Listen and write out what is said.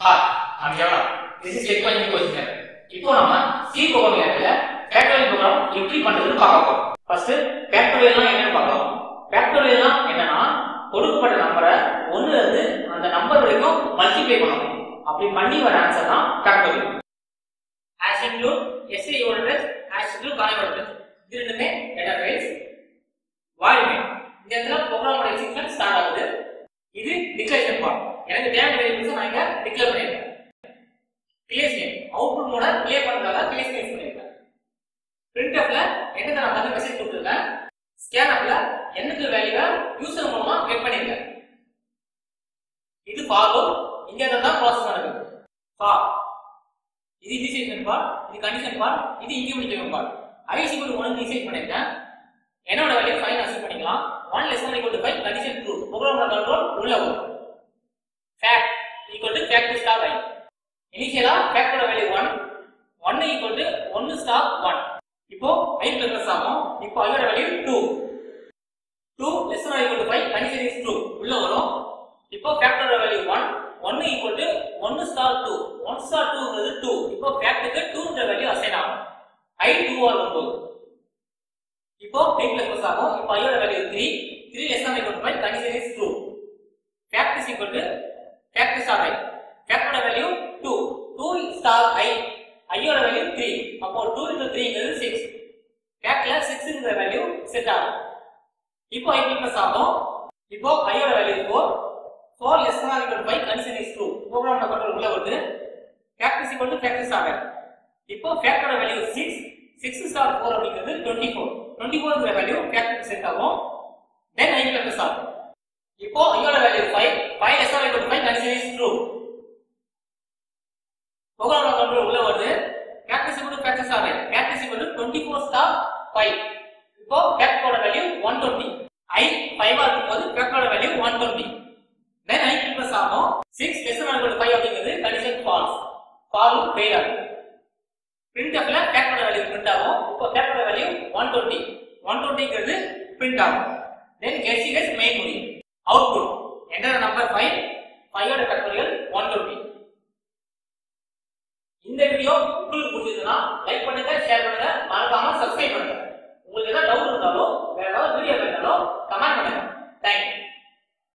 Hi I'm Java. This check பண்ணி point இப்போ நம்ம சி ப்ரோக்ராமிங்ல ஃபேக்டரியல் ப்ரோக்ராம் எப்படி பண்றதுன்னு பார்க்க போறோம். ஃபர்ஸ்ட் ஃபேக்டரியல்னா என்னன்னு பார்க்கலாம் ஃபேக்டரியல்னா என்னன்னா கொடுக்கப்பட்ட நம்பரை ஒண்ணுல இருந்து அந்த நம்பர் வரைக்கும் மல்டிப்ளை பண்ணணும். அப்படி பண்ணி வர ஆன்சர் தான் factorial hash include SI unit hash include convert இது ரெண்டுமே டேட்டா ஃபைல்ஸ் வால்யூமே இந்த இடத்துல ப்ரோக்ராமோட எக்ஸிக்யூஷன் ஸ்டார்ட் ஆகுது. இது டிக்ளரேஷன் பார்ட் எனக்கு தேவையான வேரியபிள்ஸ் நான் இங்க டிக்ளேர் பண்ணிருக்கேன் கிளியர் நேம் அவுட்புட் மோட ப்ளே பண்றதால கிளியர் நேம் பண்ணிருக்கேன் பிரிண்ட்எஃப்ல என்ன நான் வந்து மெசேஜ் கொடுத்துருக்கேன்? ஸ்கேன்அப்ல என்னக்கு வேல்யூவை யூசர் மூலமா கெட் பண்ணிருக்கேன் இது ஃபாலோ இங்க தான் ப்ராசஸ் நடக்குது. ஃபா இது இனிஷியேஷன் பார் இது கண்டிஷன் பார் இது இன்கிரிமெண்ட் பார் ஐசி கூட ஒன்று இனிஷியேட் பண்ணிருக்கேன். என்னோட வேல்யூ ஃபைன் அசைன் பண்ணிக்கலாம். One less one equal to five condition true program control உள்ள வரும் fact equal to fact star I இனிஷியலா ஃபேக்டோட value one one equal to ஒன்னு ஸ்டார் ஒன் இப்போ ஐ பிளஸ் ஆகும். இப்போ ஐயோட value two two less or equal to five condition is true உள்ள வரும். இப்போ ஃபேக்டோட வேல்யூ ஒன் ஒன்னு ஈக்குவல் டு ஒன்னு ஸ்டார் டூ ஒன் ஸ்டார் டூங்கிறது டூ இப்போ ஃபேக்டருக்கு டூன்ற வேல்யூ அசைன் ஆகும். ஐ டூ ஆர் வரும்போது இப்போ ஐ பிளஸ் ஆகும். இப்போ ஐயோட value three three less or equal to five condition is true fact is equal to fact R I ஃபேக்டோட value 2 2 star i ஐயோட வேல்யூ 3 அப்போ 2 into 3 ங்கிறது 6 ஃபேக்ட்ல 6 வேல்யூ செட் ஆகும். இப்போ i பிளஸ் ஆகும் இப்போ ஐயோட value 4 4 less than or equal to 5 condition is true program control உள்ள வருது. Fact is equal to fact star இப்போ ஃபேக்டோட வேல்யூ 6 6 ஸ்டார் 4 அப்படிங்கிறது 24 24 ங்கிற வேல்யூ ஃபேக்ட்க்கு செட் ஆகும். தென் i பிளஸ் ஆகும் இப்போ ஐயோட value 5 5 less than or equal to 5 condition is true. Program control உள்ள வருது. Fact is equal to fact star I fact is equal to 24 star 5 இப்போ ஃபேக்டோட வேல்யூ 120 i 5 ஆ இருக்கும்போது ஃபேக்டோட வேல்யூ 120 then i பிளஸ் ஆகும் 6 less than or equal to 5 அப்படிங்கிறது condition falls fall fail ஆகும். பிரிண்ட்எஃப்ல ஃபேக்டோட வேல்யூ பிரிண்ட் ஆகும். இப்போ ஃபேக்டோட வேல்யூ 120 120ங்கிறது பிரிண்ட் ஆகும். தென் கெட்ஸ் மெயின் முடியும் அவுட்புட் என்டர் நம்பர் 5 5 ஓட ஃபேக்டோரியல் 120 இந்த வீடியோ உங்களுக்கு பிடிச்சதுன்னா லைக் பண்ணுங்க ஷேர் பண்ணுங்க மறக்காம சப்ஸ்கிரைப் பண்ணுங்க.